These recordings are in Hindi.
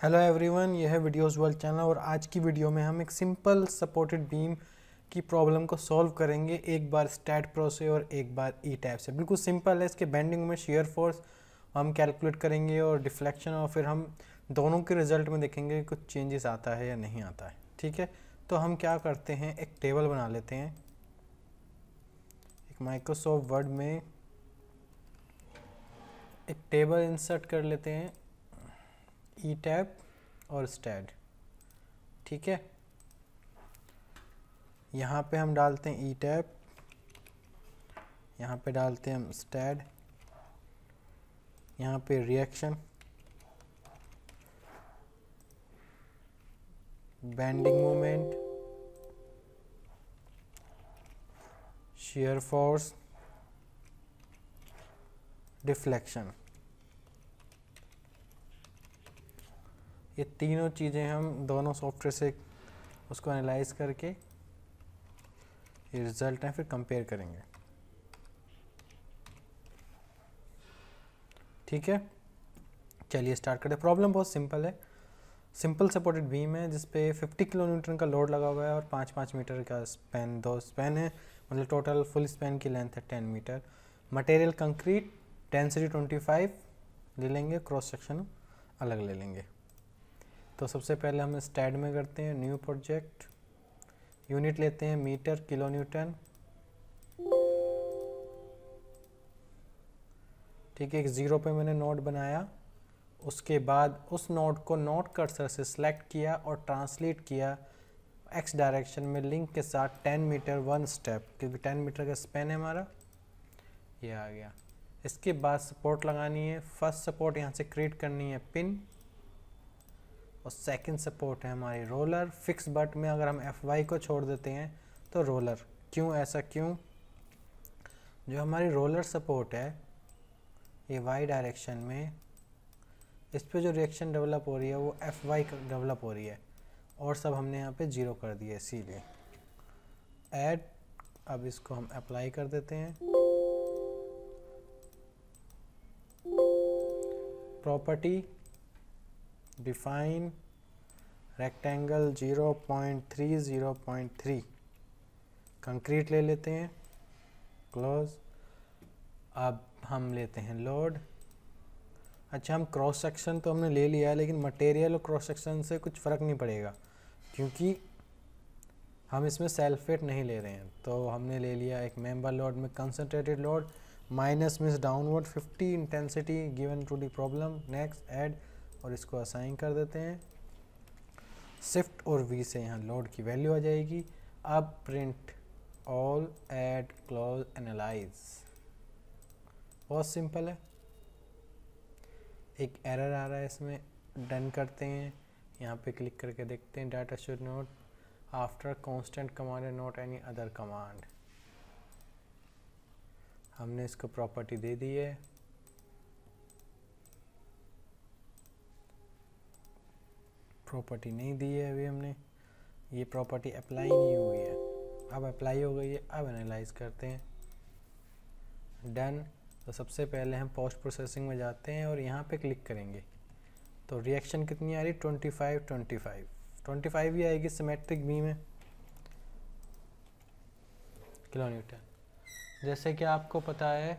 हेलो एवरीवन ये है वीडियोस वर्ल्ड चैनल और आज की वीडियो में हम एक सिंपल सपोर्टेड बीम की प्रॉब्लम को सॉल्व करेंगे एक बार स्टैट प्रो से और एक बार ई टैप से। बिल्कुल सिंपल है, इसके बेंडिंग में शेयर फोर्स हम कैलकुलेट करेंगे और डिफ्लेक्शन और फिर हम दोनों के रिज़ल्ट में देखेंगे कुछ चेंजेस आता है या नहीं आता है। ठीक है? तो हम क्या करते हैं, एक टेबल बना लेते हैं। एक माइक्रोसॉफ्ट वर्ड में एक टेबल इंसर्ट कर लेते हैं। ई टैप और स्टैड, ठीक है? यहाँ पे हम डालते हैं ई टैप यहाँ पे डालते हैं हम स्टैड, यहाँ पे reaction, bending moment shear force, deflection. ये तीनों चीज़ें हम दोनों सॉफ्टवेयर से उसको एनालाइज करके ये रिज़ल्ट हैं, फिर कंपेयर करेंगे। ठीक है? चलिए स्टार्ट करते प्रॉब्लम बहुत सिंपल है। सिंपल सपोर्टेड बीम है जिस पे 50 किलो न्यूटन का लोड लगा हुआ है और पाँच पाँच मीटर का स्पैन दो स्पैन है। मतलब टोटल फुल स्पैन की लेंथ है 10 मीटर। मटेरियल कंक्रीट डेंसिटी 25 ले लेंगे क्रॉस सेक्शन अलग ले लेंगे। तो सबसे पहले हम स्टैड में करते हैं न्यू प्रोजेक्ट। यूनिट लेते हैं मीटर किलो न्यूटन ठीक है, एक ज़ीरो पे मैंने नोट बनाया। उसके बाद उस नोट को नोट कर्सर से सिलेक्ट किया और ट्रांसलेट किया एक्स डायरेक्शन में लिंक के साथ टेन मीटर वन स्टेप, क्योंकि टेन मीटर का स्पेन है हमारा। ये आ गया। इसके बाद सपोर्ट लगानी है। फ़र्स्ट सपोर्ट यहाँ से क्रिएट करनी है पिन। और सेकंड सपोर्ट है हमारी रोलर फिक्स बट में अगर हम एफ़ वाई को छोड़ देते हैं तो रोलर क्यों ऐसा क्यों? जो हमारी रोलर सपोर्ट है, ये वाई डायरेक्शन में इस पर जो रिएक्शन डेवलप हो रही है, वो एफ़ वाई डेवलप हो रही है. और सब हमने यहाँ पे ज़ीरो कर दिया इसीलिए. ऐड अब इसको हम अप्लाई कर देते हैं. प्रॉपर्टी डिफाइन रेक्टेंगल 0.3 0.3 कंक्रीट ले लेते हैं क्लोज अब हम लेते हैं लोड अच्छा हम क्रॉस सेक्शन तो हमने ले लिया है, लेकिन मटेरियल और क्रॉस सेक्शन से कुछ फ़र्क नहीं पड़ेगा, क्योंकि हम इसमें सेल्फेट नहीं ले रहे हैं। तो हमने ले लिया एक मेंबर लोड में concentrated load minus means downward 50 intensity given to the problem next add और इसको असाइन कर देते हैं। शिफ्ट और वी से यहाँ लोड की वैल्यू आ जाएगी। अब print all and close analyse बहुत सिंपल है। एक एरर आ रहा है इसमें। डन करते हैं। यहाँ पे क्लिक करके देखते हैं। Data should not after constant command and not any other command हमने इसको प्रॉपर्टी दे दी है। प्रॉपर्टी नहीं दी है अभी हमने। ये प्रॉपर्टी अप्लाई नहीं हुई है। अब अप्लाई हो गई है, अब एनालाइज करते हैं। डन तो सबसे पहले हम पोस्ट प्रोसेसिंग में जाते हैं और यहाँ पे क्लिक करेंगे। तो रिएक्शन कितनी आ रही twenty five twenty five twenty five ही आएगी सिमेट्रिक बी में। किलो न्यूटन जैसे कि आपको पता है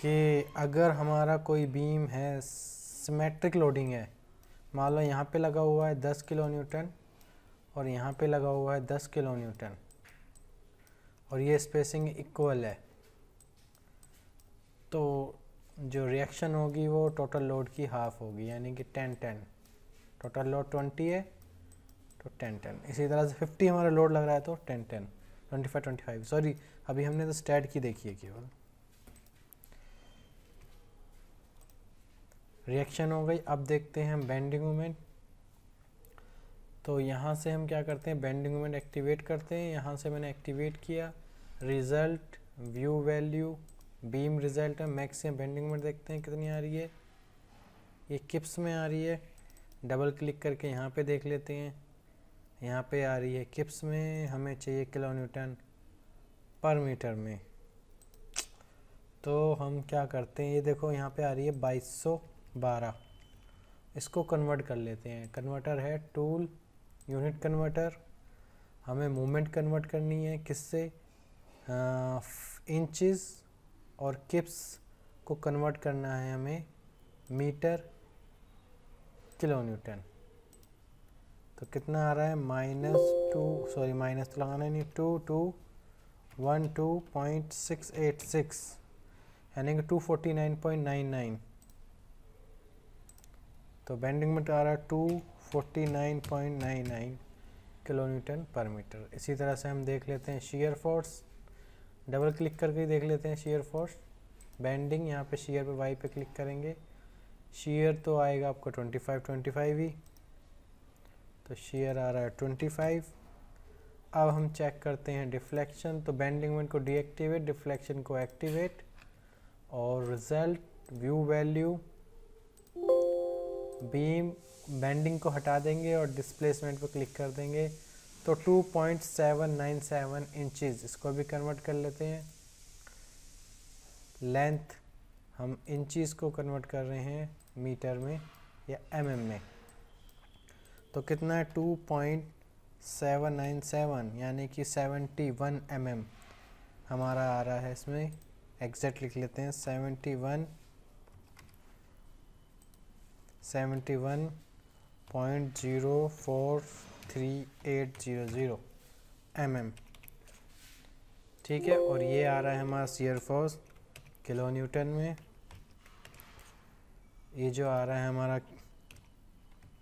कि अगर हमारा कोई बीम है सिमेट्रिक लोडिंग है। मान लो यहाँ पे लगा हुआ है दस किलो न्यूटन और यहाँ पे लगा हुआ है दस किलो न्यूटन और ये स्पेसिंग इक्वल है। तो जो रिएक्शन होगी वो टोटल लोड की हाफ़ होगी, यानी कि ten ten. Total load twenty है तो टेन टेन। इसी तरह से फिफ्टी हमारा लोड लग रहा है तो ten ten. Twenty five twenty five. Sorry, अभी हमने तो स्टैट की देखी है केवल। रिएक्शन हो गई। अब देखते हैं हम बेंडिंग मोमेंट तो यहाँ से हम क्या करते हैं? बेंडिंग मोमेंट एक्टिवेट करते हैं। यहाँ से मैंने एक्टिवेट किया। Result view value beam result है। मैक्सिमम बेंडिंग मोमेंट देखते हैं कितनी आ रही है। ये किप्स में आ रही है। डबल क्लिक करके यहाँ पे देख लेते हैं। यहाँ पे आ रही है किप्स में। हमें चाहिए किलो न्यूटन पर मीटर में। तो हम क्या करते हैं? ये देखो यहाँ पे आ रही है बाईस सौ। बारह। इसको कन्वर्ट कर लेते हैं। कन्वर्टर है टूल यूनिट कन्वर्टर हमें मूवमेंट कन्वर्ट करनी है। किससे? इंचज़ और किप्स को कन्वर्ट करना है हमें मीटर किलो न्यूटन तो कितना आ रहा है? माइनस टू सॉरी माइनस तो लगाना नहीं। Two two, one, two, point six eight six. यानी कि two forty nine point nine nine. तो बेंडिंग में आ रहा है two forty nine point nine nine kilo newton पर मीटर इसी तरह से हम देख लेते हैं शेयर फोर्स डबल क्लिक करके देख लेते हैं शेयर फोर्स बेंडिंग यहाँ पे शेयर पे वाई पे क्लिक करेंगे. शेयर तो आएगा आपको ट्वेंटी फाइव ट्वेंटी फाइव ही. तो शेयर आ रहा है ट्वेंटी फाइव अब हम चेक करते हैं डिफ्लेक्शन तो बेंडिंग मोमेंट को डीएक्टिवेट डिफ्लेक्शन को एक्टिवेट और result view value beam bending को हटा देंगे और डिस्प्लेसमेंट पर क्लिक कर देंगे। तो 2.797 इंचेस इसको भी कन्वर्ट कर लेते हैं। लेंथ हम इंचेस को कन्वर्ट कर रहे हैं मीटर में या एम mm में। तो कितना है? 2.797 यानी कि 71 वन mm हमारा आ रहा है इसमें। एग्जैक्ट लिख लेते हैं। 71 seventy one point zero four three eight zero zero M M ठीक है, और ये आ रहा है हमारा सीयर फोर्स किलो न्यूटन में। ये जो आ रहा है हमारा,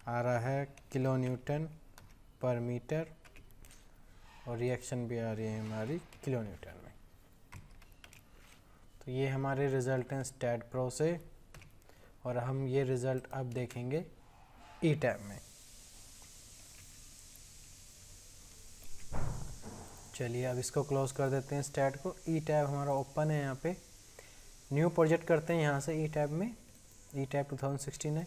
आ रहा है किलो न्यूटन पर मीटर, और रिएक्शन भी आ रही है हमारी किलो न्यूटन में। तो ये हमारे रिज़ल्ट हैं स्टैट प्रो से। और हम ये रिज़ल्ट अब देखेंगे ई टैब में। चलिए अब इसको क्लोज कर देते हैं स्टैट को। ई टैब हमारा ओपन है यहाँ पे। न्यू प्रोजेक्ट करते हैं यहाँ से ई टैब में। E tab two thousand sixteen है।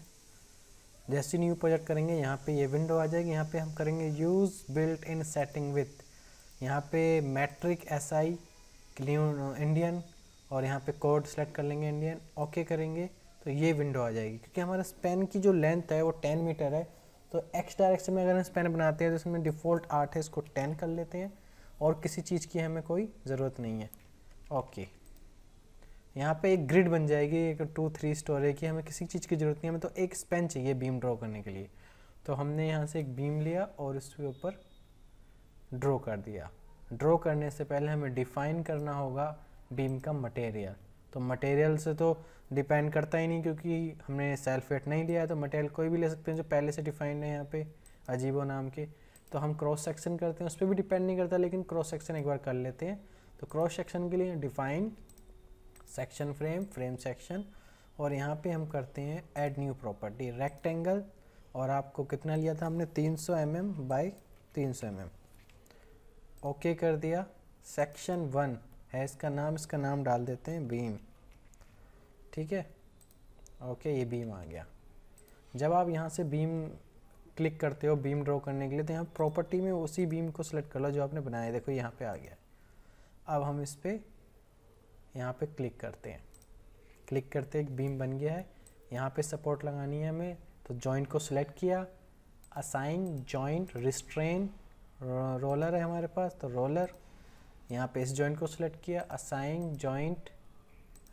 जैसे न्यू प्रोजेक्ट करेंगे, यहाँ पे ये विंडो आ जाएगी। यहाँ पे हम करेंगे use built in setting with यहाँ पे मैट्रिक एस आई इंडियन और यहाँ पे कोड सेलेक्ट कर लेंगे इंडियन ओके करेंगे। तो ये विंडो आ जाएगी। क्योंकि हमारा स्पेन की जो लेंथ है, वो टेन मीटर है। तो एक्स डायरेक्शन में अगर हम स्पेन बनाते हैं तो इसमें डिफ़ॉल्ट आर्ट है, इसको टेन कर लेते हैं। और किसी चीज़ की हमें कोई ज़रूरत नहीं है। ओके यहाँ पे एक ग्रिड बन जाएगी, एक टू थ्री स्टोर की। हमें किसी चीज़ की ज़रूरत नहीं है। हमें तो एक स्पेन चाहिए बीम ड्रॉ करने के लिए। तो हमने यहाँ से एक बीम लिया और उसके ऊपर ड्रॉ कर दिया। ड्रॉ करने से पहले हमें डिफ़ाइन करना होगा बीम का मटेरियल तो मटेरियल से तो डिपेंड करता ही नहीं क्योंकि हमने सेल्फ वेट नहीं लिया है तो मटेरियल कोई भी ले सकते हैं जो पहले से डिफाइंड है यहाँ पे अजीबो नाम के। तो हम क्रॉस सेक्शन करते हैं उस पर भी डिपेंड नहीं करता, लेकिन क्रॉस सेक्शन एक बार कर लेते हैं। तो क्रॉस सेक्शन के लिए define section frame frame section और यहाँ पे हम करते हैं एड न्यू प्रॉपर्टी रेक्टेंगल और आपको कितना लिया था हमने? 300 सौ एम एम बाई तीन सौ एम ओके कर दिया। सेक्शन वन है, इसका नाम इसका नाम डाल देते हैं बीम ठीक है? ओके ये बीम आ गया। जब आप यहाँ से बीम क्लिक करते हो बीम ड्रॉ करने के लिए तो यहाँ प्रॉपर्टी में उसी बीम को सिलेक्ट कर लो जो आपने बनाया देखो, यहाँ पे आ गया। अब हम इस पर यहाँ पे क्लिक करते हैं। क्लिक करते एक बीम बन गया है। यहाँ पे सपोर्ट लगानी है हमें तो जॉइंट को सिलेक्ट किया। असाइन जॉइंट रिस्ट्रेन रोलर है हमारे पास तो रोलर यहाँ पे इस जॉइंट को सिलेक्ट किया। असाइन जॉइंट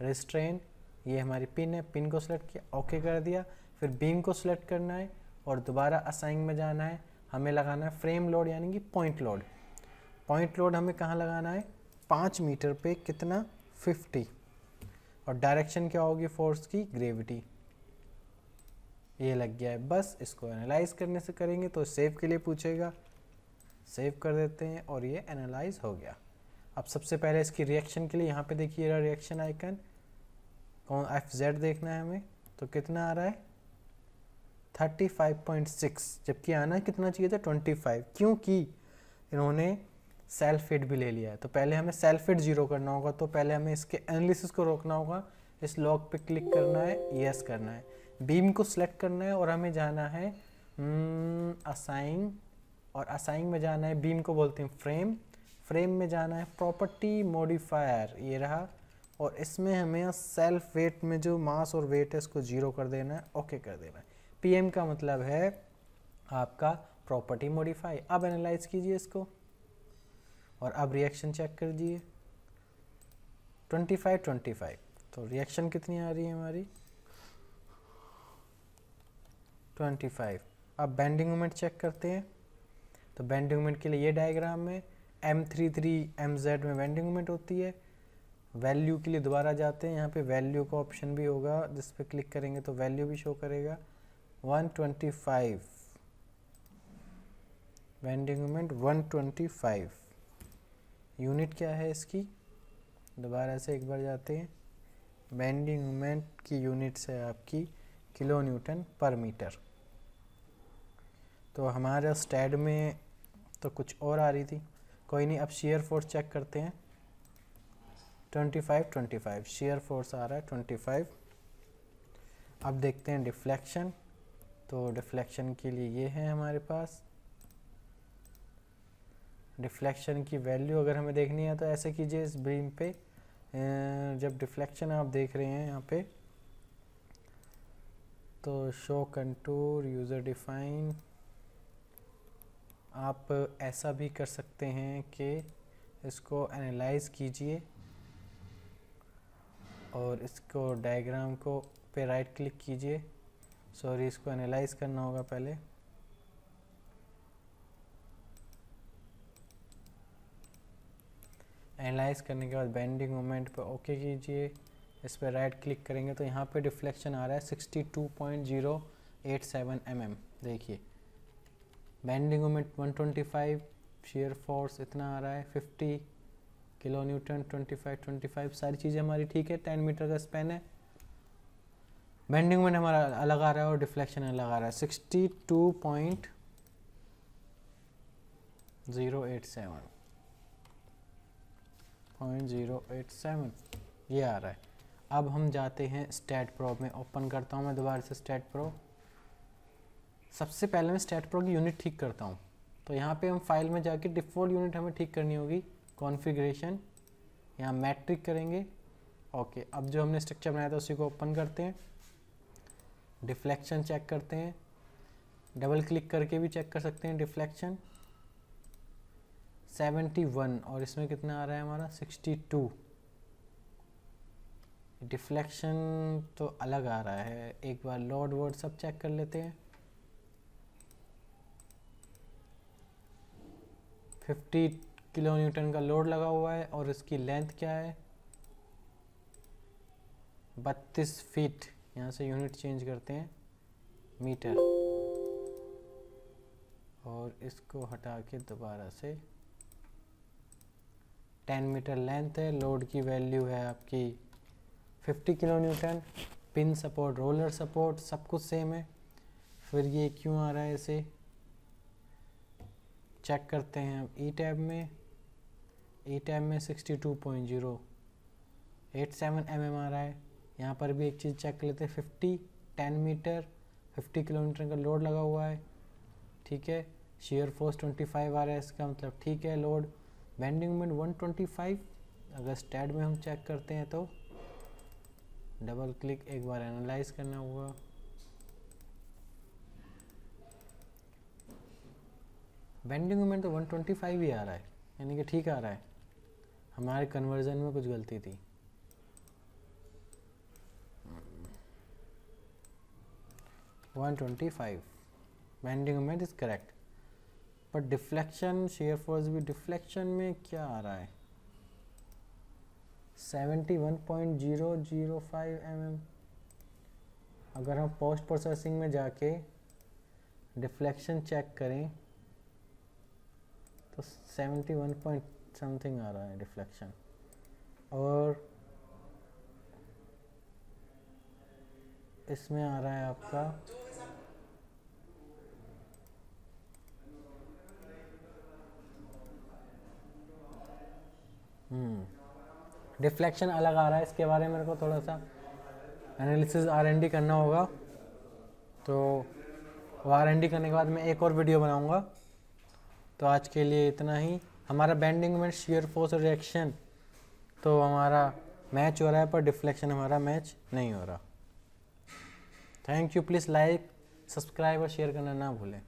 रिस्ट्रेन ये हमारी पिन है। पिन को सिलेक्ट किया ओके कर दिया। फिर बीम को सिलेक्ट करना है और दोबारा असाइन में जाना है। हमें लगाना है फ्रेम लोड यानी कि पॉइंट लोड पॉइंट लोड हमें कहाँ लगाना है? पाँच मीटर पे कितना? फिफ्टी और डायरेक्शन क्या होगी फोर्स की? ग्रेविटी ये लग गया है। बस इसको एनालाइज करने से करेंगे तो सेव के लिए पूछेगा। सेव कर देते हैं और ये एनालाइज हो गया। अब सबसे पहले इसकी रिएक्शन के लिए यहाँ पे देखिए रिएक्शन आइकन कौन एफ़ जेड देखना है हमें? तो कितना आ रहा है? थर्टी फाइव पॉइंट सिक्स जबकि आना कितना चाहिए था? ट्वेंटी फाइव क्योंकि इन्होंने सेल्फेट भी ले लिया है। तो पहले हमें सेल्फेट ज़ीरो करना होगा तो पहले हमें इसके एनालिसिस को रोकना होगा। इस लॉक पे क्लिक करना है यस yes करना है। बीम को सिलेक्ट करना है और हमें जाना है असाइन hmm, और असाइन में जाना है बीम को बोलते हैं फ्रेम फ्रेम में जाना है प्रॉपर्टी मॉडिफायर ये रहा। और इसमें हमें सेल्फ वेट में जो मास और वेट है इसको ज़ीरो कर देना है, ओके कर देना है। पीएम का मतलब है आपका प्रॉपर्टी मॉडिफाई अब एनालाइज कीजिए इसको और अब रिएक्शन चेक कर दीजिए 25 25 तो रिएक्शन कितनी आ रही है हमारी? 25 अब बेंडिंग मोमेंट चेक करते हैं। तो बेंडिंग मोमेंट के लिए ये डायग्राम में M three three M Z में बेंडिंग मोमेंट होती है। वैल्यू के लिए दोबारा जाते हैं। यहाँ पे वैल्यू का ऑप्शन भी होगा, जिस पे क्लिक करेंगे तो वैल्यू भी शो करेगा। 125 बेंडिंग मोमेंट 125 यूनिट क्या है इसकी? दोबारा से एक बार जाते हैं। बेंडिंग मोमेंट की यूनिट्स है आपकी किलो न्यूटन पर मीटर। तो हमारे स्टैड में तो कुछ और आ रही थी। कोई नहीं, अब शेयर फोर्स चेक करते हैं। 25 25 शेयर फोर्स आ रहा है 25 अब देखते हैं डिफ्लेक्शन तो डिफ्लेक्शन के लिए ये है हमारे पास. डिफ्लेक्शन की वैल्यू अगर हमें देखनी है तो ऐसे कीजिए इस बीम पे. जब डिफ्लेक्शन आप देख रहे हैं यहाँ पे तो शो कंटूर यूज़र डिफाइन आप ऐसा भी कर सकते हैं कि इसको एनालाइज कीजिए. और इसको डायग्राम को पे राइट क्लिक कीजिए। सॉरी इसको एनालाइज करना होगा पहले। एनालाइज करने के बाद बेंडिंग मोमेंट पे ओके कीजिए। इस पर राइट क्लिक करेंगे तो यहाँ पे डिफ्लेक्शन आ रहा है 62.087 mm देखिए। बेंडिंग मोमेंट 125 शेयर फोर्स इतना आ रहा है 50 किलो न्यूटन 25 25 सारी चीज़ें हमारी ठीक है, टेन मीटर का स्पेन है। बेंडिंग मोमेंट हमारा अलग आ रहा है और डिफ्लेक्शन अलग आ रहा है, sixty two point zero eight seven. Point zero eight seven, ये आ रहा है। अब हम जाते हैं स्टेट प्रो में, ओपन करता हूँ मैं दोबारा से स्टेट प्रो। सबसे पहले मैं स्टेट प्रो की यूनिट ठीक करता हूँ। तो यहाँ पे हम फ़ाइल में जाके डिफ़ॉल्ट यूनिट हमें ठीक करनी होगी। कॉन्फ़िगरेशन, यहाँ मैट्रिक करेंगे। ओके, अब जो हमने स्ट्रक्चर बनाया था उसी को ओपन करते हैं। डिफ्लेक्शन चेक करते हैं। डबल क्लिक करके भी चेक कर सकते हैं डिफ्लेक्शन। 71 और इसमें कितना आ रहा है हमारा? 62 डिफ्लेक्शन तो अलग आ रहा है। एक बार लोड वर्ड सब चेक कर लेते हैं। 50 किलो न्यूटन का लोड लगा हुआ है और इसकी लेंथ क्या है? बत्तीस फीट। यहाँ से यूनिट चेंज करते हैं। मीटर। और इसको हटा के दोबारा से 10 मीटर लेंथ है। लोड की वैल्यू है आपकी 50 kilo newton. Pin support, roller support सब कुछ सेम है। फिर ये क्यों आ रहा है इसे? चेक करते हैं अब ई टैब में। ई एम में 62.0 87 एम आ रहा है। यहाँ पर भी एक चीज़ चेक कर लेते हैं 50 10 मीटर 50 किलोमीटर का लोड लगा हुआ है। ठीक है? शेयर फोर्स 25 आ रहा है इसका मतलब। ठीक है लोड बेंडिंग मोमेंट 125 अगर स्टैड में हम चेक करते हैं तो डबल क्लिक एक बार एनालाइज करना होगा। बेंडिंग मोमेंट तो 125 ही आ रहा है। यानी कि ठीक आ रहा है। हमारे कन्वर्जन में कुछ गलती थी। One twenty five bending moment is correct but deflection shear force भी डिफ्लेक्शन में क्या आ रहा है? Seventy one point zero zero five M M अगर हम पोस्ट प्रोसेसिंग में जाके डिफ्लेक्शन चेक करें तो सेवेंटी वन पॉइंट समथिंग आ रहा है रिफ्लेक्शन और इसमें आ रहा है आपका डिफ्लेक्शन हम्म, अलग आ रहा है इसके बारे में मेरे को थोड़ा सा एनालिसिस आर एन डी करना होगा। तो आर एन डी करने के बाद मैं एक और वीडियो बनाऊँगा। तो आज के लिए इतना ही। हमारा बेंडिंग में शेयर फोर्स रिएक्शन तो हमारा मैच हो रहा है, पर डिफ्लेक्शन हमारा मैच नहीं हो रहा। Thank you please like subscribe और शेयर करना ना भूलें।